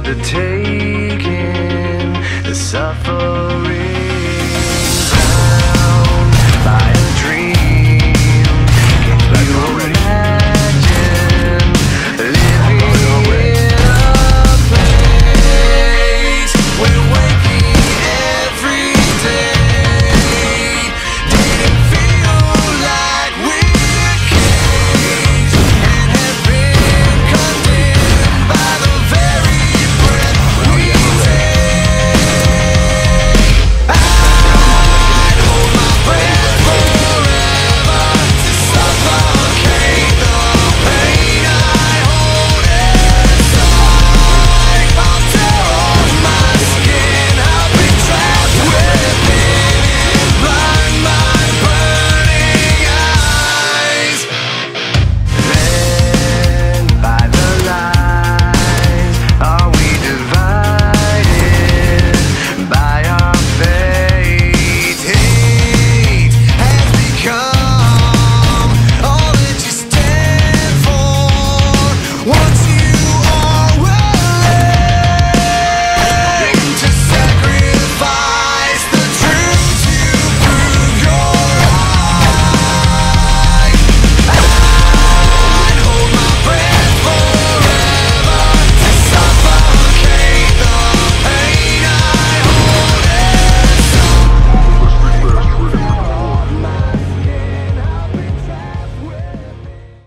to take in. The suffering Once